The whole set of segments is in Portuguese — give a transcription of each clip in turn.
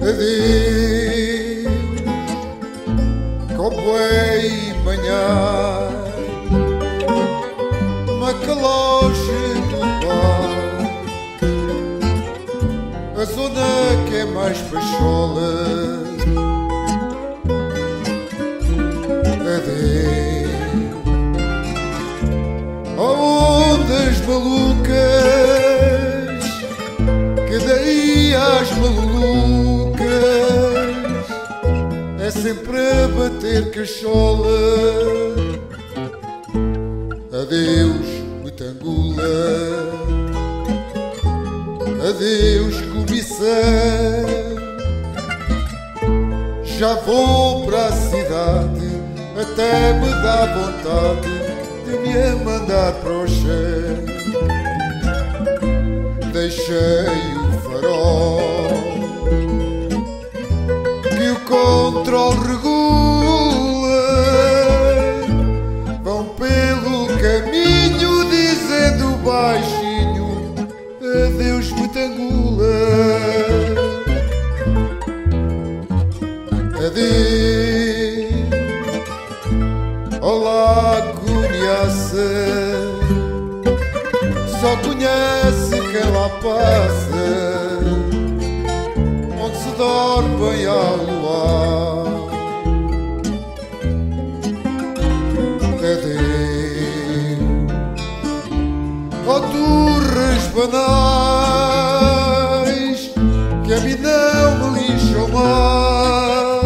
Bebi copo e manhã, uma caloche do bar, a zona que é mais pachola. Bebi malucas Que daí às malucas É sempre a bater cachola Adeus, Metangula. Adeus, cobição Já vou para a cidade Até me dá vontade De me mandar para o chão Deixei o farol Que o controle regula Vão pelo caminho dizendo baixinho Adeus Metangula Adeus. Olá conhece Só conhece quem lá passa Onde se dorme bem ao luar Adeus Ó turras banais Que a mim não me lixam mais.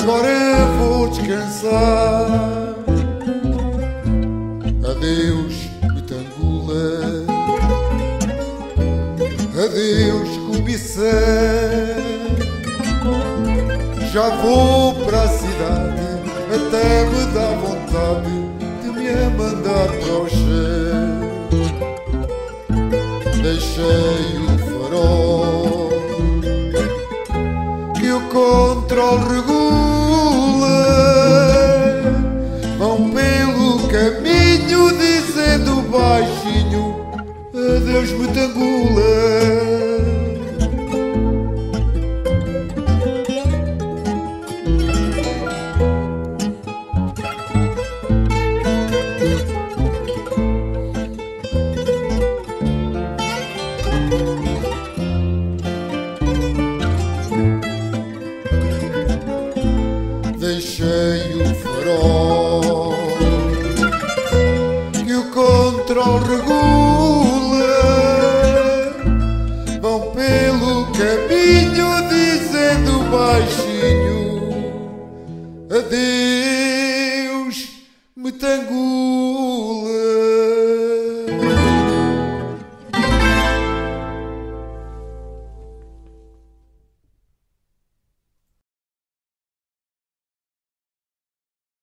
Agora vou descansar. Adeus, Metangula Adeus, cobição Já vou para a cidade Até me dá vontade De me mandar para o chão Deixei o farol Que o controle regula. Vão pelo caminho dizendo baixinho Adeus Metangula. Deixei controle regula